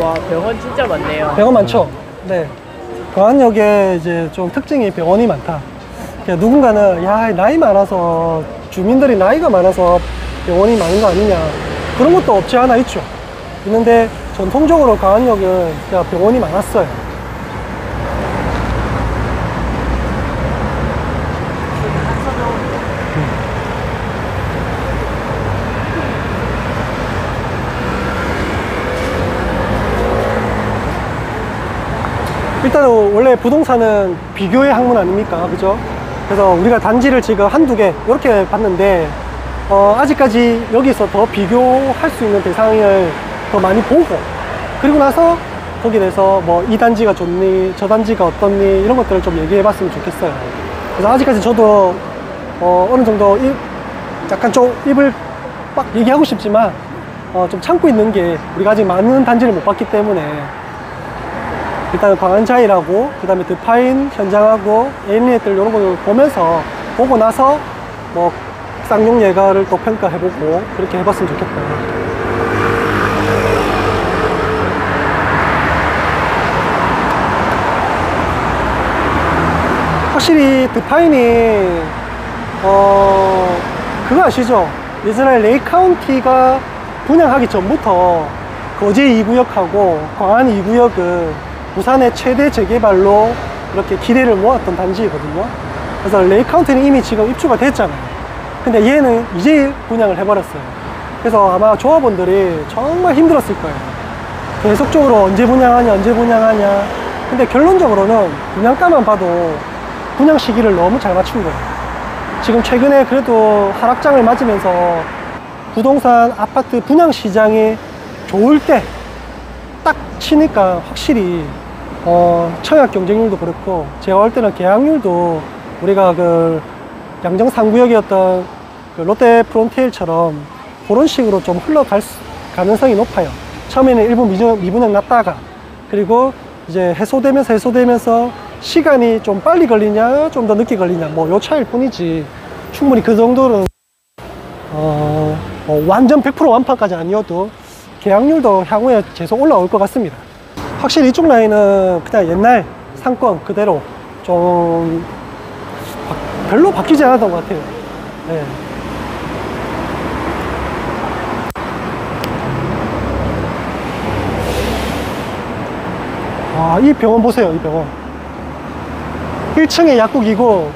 와 병원 진짜 많네요. 병원 많죠? 네. 광안역에 이제 좀 특징이 병원이 많다. 그러니까 누군가는 야 나이 많아서 주민들이 나이가 많아서 병원이 많은 거 아니냐 그런 것도 없지 않아 있죠. 있는데 전통적으로 광안역은 병원이 많았어요. 일단은 원래 부동산은 비교의 학문 아닙니까? 그죠? 그래서 우리가 단지를 지금 한두 개 이렇게 봤는데 어, 아직까지 여기서 더 비교할 수 있는 대상을 더 많이 보고 그리고 나서 거기에 대해서 뭐 이 단지가 좋니 저 단지가 어떻니 이런 것들을 좀 얘기해 봤으면 좋겠어요 그래서 아직까지 저도 어, 어느 정도 입, 약간 좀 입을 빡 얘기하고 싶지만 어, 좀 참고 있는 게 우리가 아직 많은 단지를 못 봤기 때문에 일단은 광안자이라고 그 다음에 드파인 현장하고 에일리넷들 이런 걸 보면서 보고 나서 뭐 쌍용 예가를 또 평가해보고 그렇게 해봤으면 좋겠다. 확실히 드파인이 어 그거 아시죠? 예전에 레이 카운티가 분양하기 전부터 거제 2구역하고 광안 2구역은 부산의 최대 재개발로 이렇게 기대를 모았던 단지거든요. 그래서 레이 카운티는 이미 지금 입주가 됐잖아요. 근데 얘는 이제 분양을 해버렸어요. 그래서 아마 조합원들이 정말 힘들었을 거예요. 계속적으로 언제 분양하냐, 언제 분양하냐. 근데 결론적으로는 분양가만 봐도 분양 시기를 너무 잘 맞춘 거예요. 지금 최근에 그래도 하락장을 맞으면서 부동산 아파트 분양 시장이 좋을 때 딱 치니까 확실히 어, 청약 경쟁률도 그렇고 제가 볼 때는 계약률도 우리가 그 양정 3구역이었던 그 롯데 프론테일처럼 그런 식으로 좀 흘러갈 수- 가능성이 높아요. 처음에는 일부 미분, 미분양 났다가 그리고 이제 해소되면서 해소되면서 시간이 좀 빨리 걸리냐 좀 더 늦게 걸리냐 뭐 요 차이일 뿐이지 충분히 그 정도는 어, 뭐 완전 100% 완판까지 아니어도 계약률도 향후에 계속 올라올 것 같습니다. 확실히 이쪽 라인은 그냥 옛날 상권 그대로 좀 바- 별로 바뀌지 않았던 것 같아요. 네. 아, 이 병원 보세요, 이 병원. 1층에 약국이고,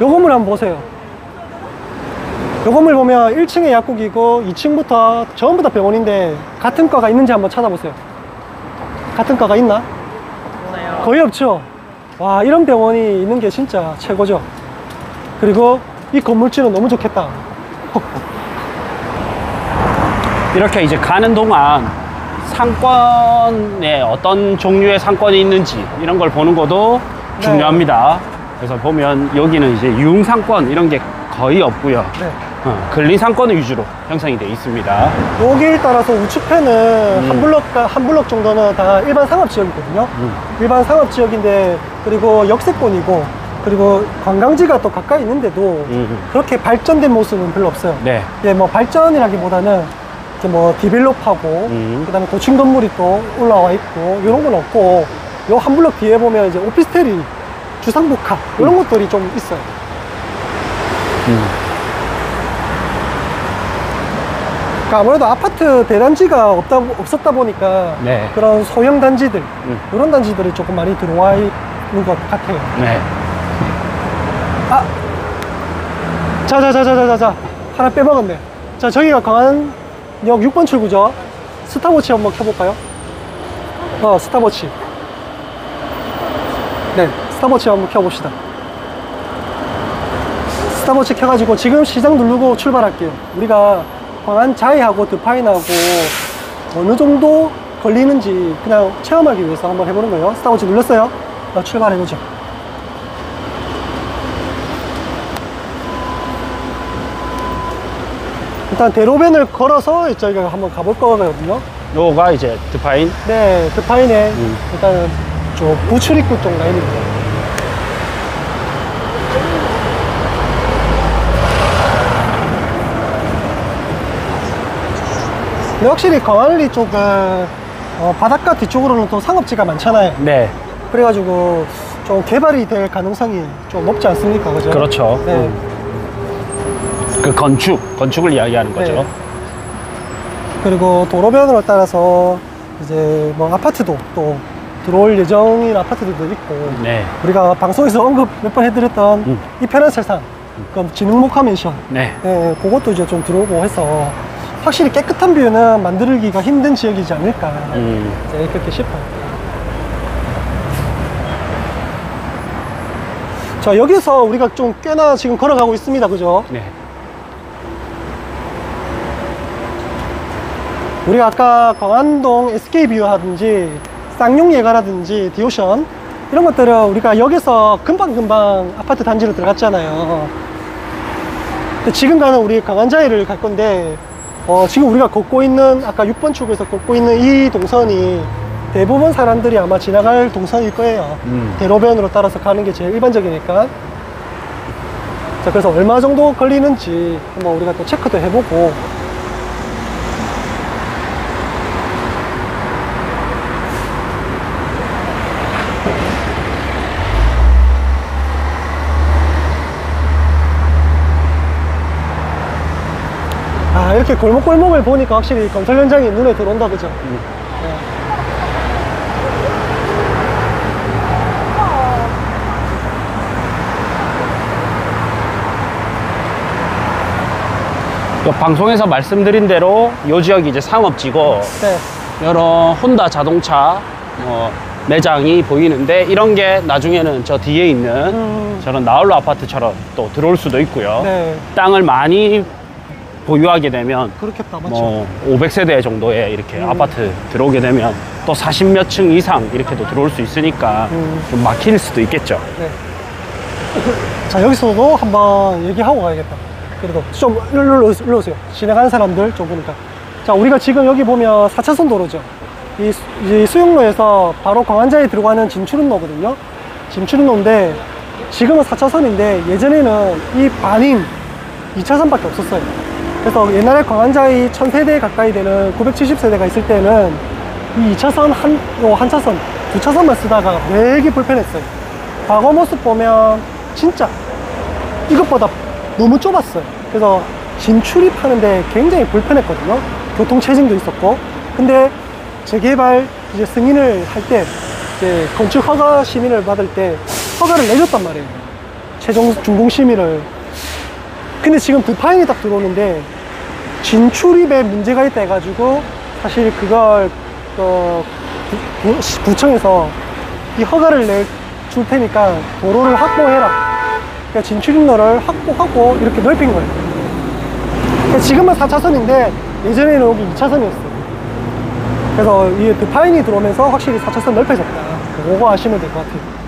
요 건물 한번 보세요. 요 건물 보면 1층에 약국이고 2층부터 전부 다 병원인데 같은 과가 있는지 한번 찾아보세요. 같은 과가 있나? 없나요? 거의 없죠. 와 이런 병원이 있는 게 진짜 최고죠. 그리고 이 건물주는 너무 좋겠다. 이렇게 이제 가는 동안 상권에 어떤 종류의 상권이 있는지 이런 걸 보는 것도 네. 중요합니다. 그래서 보면 여기는 이제 유흥상권 이런 게 거의 없고요. 네. 어, 근린 상권 위주로 형성이 되어 있습니다. 여기에 따라서 우측편은 한 블럭 한 블럭 정도는 다 일반 상업 지역이거든요. 음. 일반 상업 지역인데 그리고 역세권이고 그리고 관광지가 또 가까이 있는데도 음. 그렇게 발전된 모습은 별로 없어요. 네. 예, 뭐 발전이라기보다는 이렇게 뭐 디벨롭하고 음. 그다음에 고층 건물이 또 올라와 있고 이런 건 없고 요 한 블럭 뒤에 보면 이제 오피스텔이 주상복합 이런 음. 것들이 좀 있어요. 음. 그러니까 아무래도 아파트 대단지가 없다 없었다 보니까 네. 그런 소형 단지들 음. 이런 단지들이 조금 많이 들어와 있는 것 같아요. 네. 아, 자자자자자자자 하나 빼먹었네. 자 저기가 광안역 6번 출구죠. 스톱워치 한번 켜볼까요? 어 스톱워치. 네, 스톱워치 한번 켜봅시다. 스톱워치 켜가지고 지금 시작 누르고 출발할게요. 우리가 광안 자이하고 드파인하고 어느 정도 걸리는지 그냥 체험하기 위해서 한번 해보는 거예요. 스톱워치 눌렀어요. 어, 출발해보죠. 일단 대로변을 걸어서 저희가 한번 가볼 거거든요. 요가 이제 드파인. 네, 드파인에 음. 일단은 저 부출입구 쪽 라인입니다. 근데 확실히 광안리 쪽은 어, 바닷가 뒤쪽으로는 또 상업지가 많잖아요. 네. 그래가지고 좀 개발이 될 가능성이 좀 높지 않습니까? 그죠? 그렇죠. 네. 음. 그 건축, 건축을 이야기하는 거죠. 네. 그리고 도로변으로 따라서 이제 뭐 아파트도 또 들어올 예정인 아파트들도 있고 네. 우리가 방송에서 언급 몇 번 해드렸던 음. 이 편한 세상 그 지능목화 맨션 네. 네, 그것도 이제 좀 들어오고 해서 확실히 깨끗한 view는 만들기가 힘든 지역이지 않을까 음. 네, 그렇게 싶어요. 자 여기서 우리가 좀 꽤나 지금 걸어가고 있습니다, 그죠? 네. 우리가 아까 광안동 SK뷰 하든지 쌍용예가라든지 디오션 이런 것들은 우리가 여기서 금방금방 아파트 단지로 들어갔잖아요. 지금 가는 우리 강한자이를 갈 건데 어, 지금 우리가 걷고 있는 아까 6번 축에서 걷고 있는 이 동선이 대부분 사람들이 아마 지나갈 동선일 거예요. 음. 대로변으로 따라서 가는 게 제일 일반적이니까. 자, 그래서 얼마 정도 걸리는지 한번 우리가 또 체크도 해보고 아 이렇게 골목골목을 보니까 확실히 건설 현장이 눈에 들어온다 그죠? 네. 그 방송에서 말씀드린 대로 이 지역이 이제 상업지고 네. 여러 혼다 자동차 어, 매장이 보이는데 이런 게 나중에는 저 뒤에 있는 음. 저런 나홀로 아파트처럼 또 들어올 수도 있고요. 네. 땅을 많이 보유하게 되면 그렇겠다 맞죠? 뭐 500세대 정도의 이렇게 음. 아파트 들어오게 되면 또 40몇 층 이상 이렇게도 들어올 수 있으니까 음. 좀 막힐 수도 있겠죠. 네. 자 여기서도 한번 얘기하고 가야겠다. 그래도 좀 일로, 일로, 오세요. 지나가는 사람들 좀 보니까. 자 우리가 지금 여기 보면 4차선 도로죠. 이, 수- 이 수영로에서 바로 광안자에 들어가는 진출로거든요. 진출로인데 지금은 4차선인데 예전에는 이 반인 2차선밖에 없었어요. 그래서 옛날에 광안자이 1000세대 가까이 되는 970세대가 있을 때는 이 2차선 한, 요 한 차선, 두 차선만 쓰다가 되게 불편했어요. 과거 모습 보면 진짜 이것보다 너무 좁았어요. 그래서 진출입하는데 굉장히 불편했거든요. 교통 체증도 있었고. 근데 재개발 이제 승인을 할 때, 이제 건축 허가 심의를 받을 때 허가를 내줬단 말이에요. 최종 준공 심의를. 근데 지금 드파인이 딱 들어오는데 진출입에 문제가 있다 해가지고 사실 그걸 어, 부, 부- 구청에서 이 허가를 내 줄 테니까 도로를 확보해라. 그러니까 진출입로를 확보하고 이렇게 넓힌 거예요. 그러니까 지금은 4차선인데 예전에는 여기 2차선이었어요. 그래서 이 드파인이 들어오면서 확실히 4차선 넓혀졌다. 그거 아시면 될 것 같아요.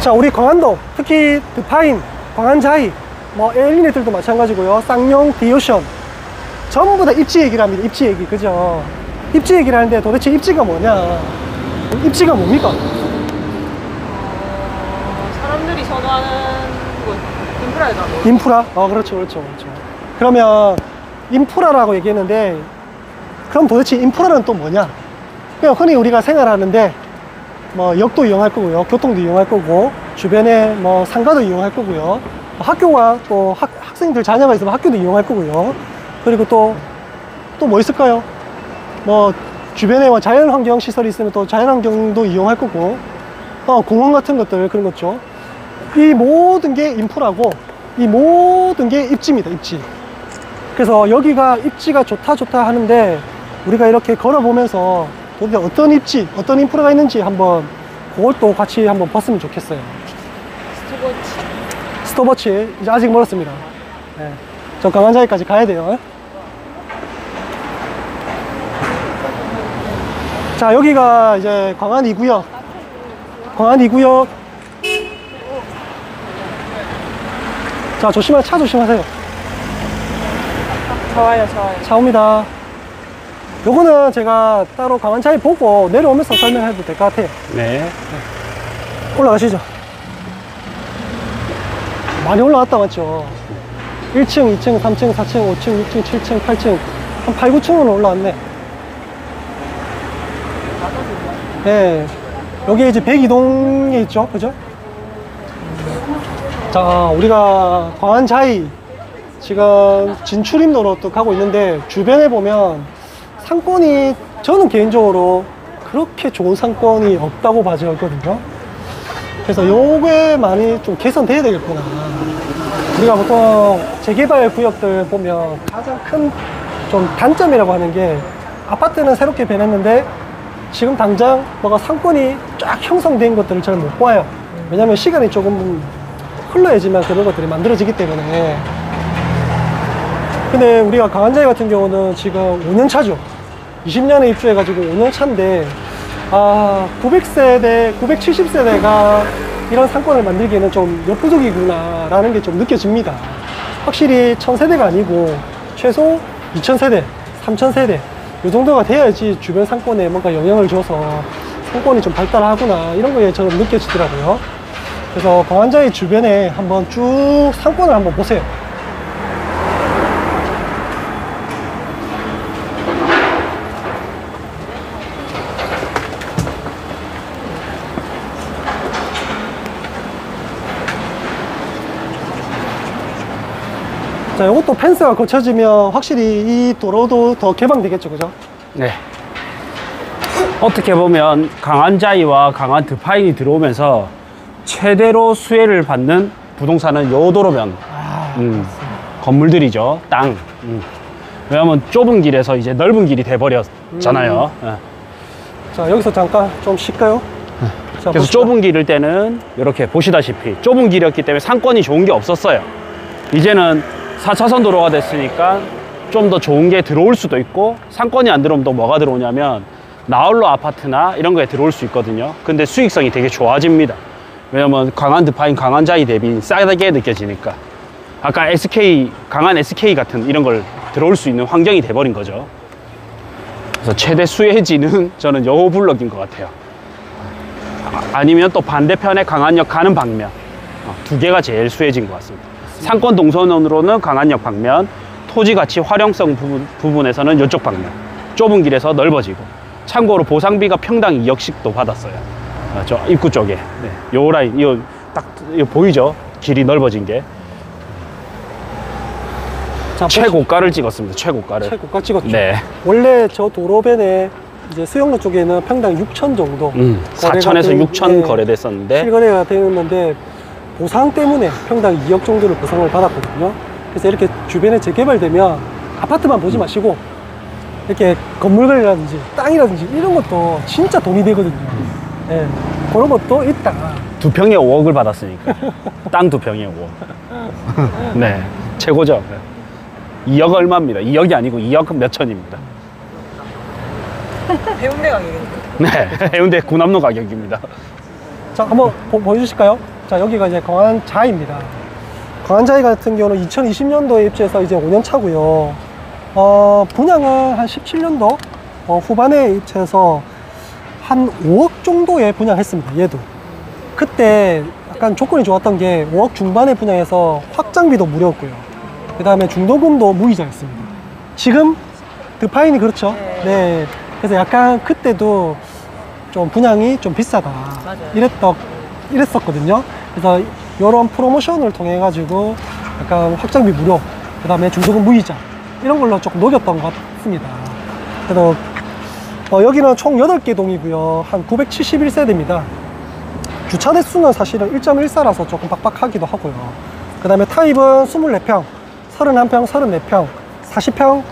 자, 우리 광안도 특히 드파인, 광안자이, 뭐 에일리네들도 마찬가지고요. 쌍용, 디오션 전부 다 입지 얘기를 합니다. 입지 얘기, 그죠? 입지 얘기를 하는데 도대체 입지가 뭐냐? 입지가 뭡니까? 어, 사람들이 선호하는 곳 인프라에다 뭐 인프라? 어, 그렇죠, 그렇죠, 그렇죠. 그러면 인프라라고 얘기했는데, 그럼 도대체 인프라는 또 뭐냐? 그냥 흔히 우리가 생활하는데, 뭐 역도 이용할 거고요, 교통도 이용할 거고, 주변에 뭐 상가도 이용할 거고요, 뭐 학교가 또 학, 학생들 자녀가 있으면 학교도 이용할 거고요. 그리고 또, 또 뭐 있을까요? 뭐 주변에 뭐 자연환경 시설이 있으면 또 자연환경도 이용할 거고, 어, 공원 같은 것들 그런 거죠. 이 모든 게 인프라고 이 모든 게 입지입니다 입지 그래서 여기가 입지가 좋다 좋다 하는데 우리가 이렇게 걸어보면서 도대체 어떤 입지 어떤 인프라가 있는지 한번 그것도 같이 한번 봤으면 좋겠어요. 스토버치. 스톱워치 이제 아직 멀었습니다. 네. 저 강한자리까지 가야 돼요. 자 여기가 이제 광안 2구역 광안 2구역 자 조심하 차 조심하세요. 좋아요 좋아요. 차 옵니다 요거는 제가 따로 강한차에 보고 내려오면서 설명해도 될 것 같아요. 네. 올라가시죠. 많이 올라왔다 맞죠? 1층, 2층, 3층, 4층, 5층, 6층, 7층, 8층. 한 8, 9층은 올라왔네. 네. 여기 이제 백이동에 있죠. 그죠? 자 우리가 광안자이 지금 진출입로로 또 가고 있는데 주변에 보면 상권이 저는 개인적으로 그렇게 좋은 상권이 없다고 봐지거든요. 그래서 요게 많이 좀 개선돼야 되겠구나. 우리가 보통 재개발 구역들 보면 가장 큰 좀 단점이라고 하는 게 아파트는 새롭게 변했는데 지금 당장 뭐가 상권이 쫙 형성된 것들을 잘 못 봐요. 왜냐면 시간이 조금 흘러야지만 그런 것들이 만들어지기 때문에. 근데 우리가 강한자이 같은 경우는 지금 5년 차죠. 20년에 입주해가지고 5년 차인데, 아, 900세대, 970세대가 이런 상권을 만들기에는 좀 역부족이구나 라는 게 좀 느껴집니다. 확실히 1000세대가 아니고 최소 2000세대, 3000세대, 이 정도가 돼야지 주변 상권에 뭔가 영향을 줘서 상권이 좀 발달하구나 이런 거에 저는 느껴지더라고요. 그래서 광안자의 주변에 한번 쭉 상권을 한번 보세요. 자, 이것도 펜스가 거쳐지면 확실히 이 도로도 더 개방되겠죠, 그죠? 네. 어떻게 보면 강한 자이와 강한 드파인이 들어오면서 최대로 수혜를 받는 부동산은 요 도로면 아, 음, 건물들이죠. 땅. 음. 왜냐하면 좁은 길에서 이제 넓은 길이 돼버렸잖아요. 예. 자, 여기서 잠깐 좀 쉴까요? 자, 그래서 봅시다. 좁은 길일 때는 이렇게 보시다시피 좁은 길이었기 때문에 상권이 좋은 게 없었어요. 이제는 4차선 도로가 됐으니까 좀 더 좋은 게 들어올 수도 있고 상권이 안 들어오면 또 뭐가 들어오냐면 나홀로 아파트나 이런 거에 들어올 수 있거든요. 근데 수익성이 되게 좋아집니다. 왜냐면 강한 드파인 강한 자이 대비 싸게 느껴지니까. 아까 SK, 강한 SK 같은 이런 걸 들어올 수 있는 환경이 돼버린 거죠. 그래서 최대 수혜지는 저는 요 블럭인 것 같아요. 아니면 또 반대편에 강한역 가는 방면 어, 두 개가 제일 수혜진 것 같습니다. 상권 동선으로는 강한역 방면, 토지 가치 활용성 부분, 부분 에서는 이쪽 방면, 좁은 길에서 넓어지고. 참고로 보상비가 평당 2억씩도 받았어요. 어, 저 입구 쪽에. 네. 요 라인, 이거 딱 이거 보이죠? 길이 넓어진 게 자, 최고가를 찍었습니다. 최고가를. 최고가 찍었죠. 네. 원래 저 도로변에 이제 수영로 쪽에는 평당 6천 정도 음, 거래가 4천에서 되- 6천 네, 거래됐었는데 실거래가 되는데 보상 때문에 평당 2억 정도를 보상을 받았거든요. 그래서 이렇게 주변에 재개발되면 아파트만 보지 마시고 이렇게 건물이라든지 땅이라든지 이런 것도 진짜 돈이 되거든요. 예, 그런 것도 있다. 두 평에 5억을 받았으니까. 땅 두 평에 5억. 네. 최고죠. 2억 얼마입니다. 2억이 아니고 2억 몇 천입니다. 해운대 가격이 네. 해운대 구남로 가격입니다. 자, 한번 보, 여주실까요 자, 여기가 이제 광안자입니다. 광안자이 같은 경우는 2020년도에 입주해서 이제 5년 차고요. 어, 분양은 한 17년도 어, 후반에 입주해서 한 5억 정도에 분양했습니다. 얘도. 그때 약간 조건이 좋았던 게 5억 중반에 분양해서 확장비도 무료였고요. 그 다음에 중도금도 무이자였습니다. 지금 드파인이 그렇죠. 네. 그래서 약간 그때도 좀 분양이 좀 비싸다. 맞아요. 이랬던, 이랬었거든요. 그래서 이런 프로모션을 통해 가지고 약간 확장비 무료, 그 다음에 중도금 무이자 이런 걸로 조금 녹였던 것 같습니다. 그래서 어, 여기는 총 8개 동이고요. 한 971세대입니다. 주차 대수는 사실은 1.14라서 조금 빡빡하기도 하고요. 그 다음에 타입은 24평, 31평, 34평, 40평,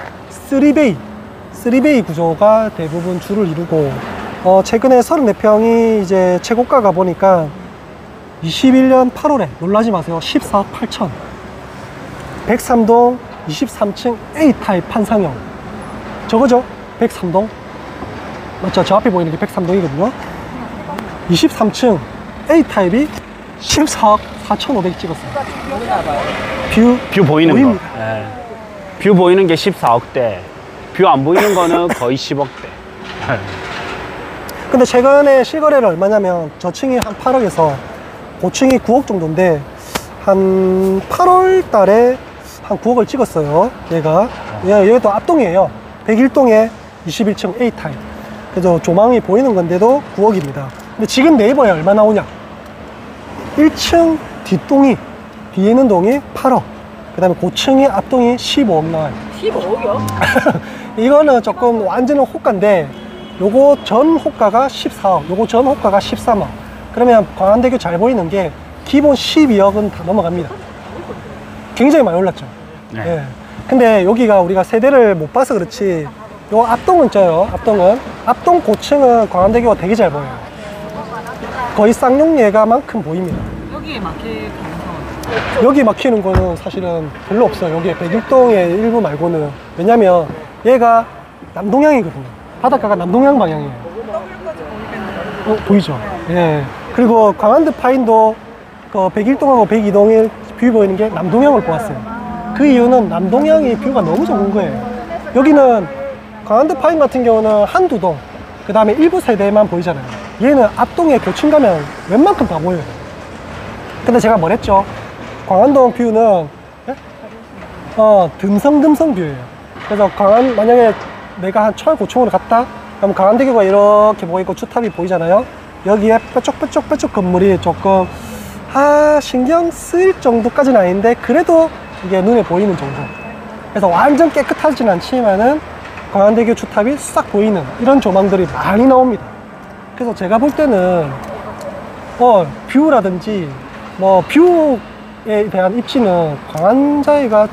3베이, 3베이 구조가 대부분 주를 이루고, 어, 최근에 34평이 이제 최고가가 보니까 21년 8월에 놀라지 마세요. 14억 8천. 103동 23층 A타입 판상형. 저거죠? 103동. 맞죠? 저 앞에 보이는 게 103동이거든요. 23층 A타입이 14억 4,500 찍었어요. view, view 보이는 보입니다. 거 예. view 보이는 게 14억대 view 안 보이는 거는 거의 10억대 근데 최근에 실거래를 얼마냐면 저층이 한 8억에서 고층이 9억 정도인데 한 8월 달에 한 9억을 찍었어요. 얘가. 얘, 얘도 앞동이에요. 101동에 21층 A타입. 그래서 조망이 보이는 건데도 9억입니다. 근데 지금 네이버에 얼마 나오냐? 1층 뒷동이, 뒤에 있는 동이 8억. 그 다음에 고층이 앞동이 15억 나와요. 15억이요? 이거는 조금 완전한 호가인데 요거 전 호가가 14억 요거 전 호가가 13억 그러면 광안대교 잘 보이는 게 기본 12억은 다 넘어갑니다 굉장히 많이 올랐죠 네. 예. 근데 여기가 우리가 세대를 못 봐서 그렇지 요 앞동은 쪄요 앞동은 앞동 고층은 광안대교가 되게 잘 보여요 거의 쌍용예가만큼 보입니다 여기에 막힐 가능성은 여기 막히는 거는 사실은 별로 없어요. 여기 백일동의 일부 말고는. 왜냐면 얘가 남동향이거든요. 바닷가가 남동향 방향이에요. 어, 보이죠? 예. 그리고 강한드 파인도 그 백일동하고 백이동의 view 보이는 게 남동향을 보았어요. 그 이유는 남동향이 view가 너무 좋은 거예요. 여기는 광안 드파인 같은 경우는 한두 동, 그 다음에 일부 세대만 보이잖아요. 얘는 앞동에 고층 가면 웬만큼 다 보여요. 근데 제가 뭐랬죠? 광안동 view는 예? 어 듬성듬성 view예요. 그래서 광안 만약에 내가 한 최고층으로 갔다 그럼 광안대교가 이렇게 보이고 주탑이 보이잖아요. 여기에 뾰족뾰족뾰족 건물이 조금 아 신경 쓰일 정도까지는 아닌데 그래도 이게 눈에 보이는 정도. 그래서 완전 깨끗하진 않지만은 광안대교 주탑이 싹 보이는 이런 조망들이 많이 나옵니다. 그래서 제가 볼 때는 어, view라든지 뭐 view에 대한 입지는 광안자이가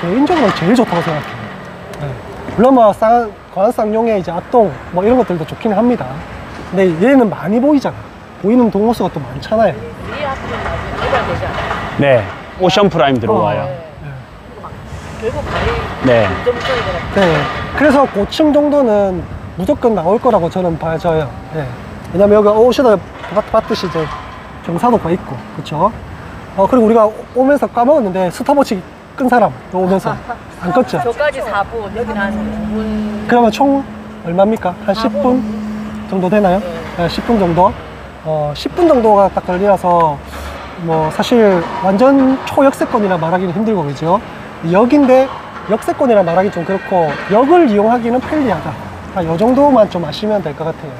개인적으로 제일 좋다고 생각해요. 네. 물론 뭐 쌍, 광안 쌍용의 이제 앞동 뭐 이런 것들도 좋기는 합니다. 근데 얘는 많이 보이잖아. 보이는 동호수가 또 많잖아요. 이 앞으로 나중에 해야 되지 않아요? 네. 오션 프라임 들어와요. 네. 결국 가히 네. 좀 써야 되나? 네. 그래서 고층 정도는 무조건 나올 거라고 저는 봐져요. 네. 왜냐면 여기 오시다 봤- 봤듯이 이제 경사도가 있고, 그쵸? 어, 그리고 우리가 오면서 까먹었는데 스톱워치 끈 사람, 또 오면서. 안 껐죠? 저까지 4분, 여기는 한 2분. 그러면 총 얼마입니까? 한 10분 정도 되나요? 네, 10분 정도? 어, 10분 정도가 딱 걸리라서 뭐 사실 완전 초역세권이라 말하기는 힘들고 그죠? 역인데 역세권이라 말하기 좀 그렇고 역을 이용하기는 편리하다. 아, 요 정도만 좀 아시면 될 것 같아요.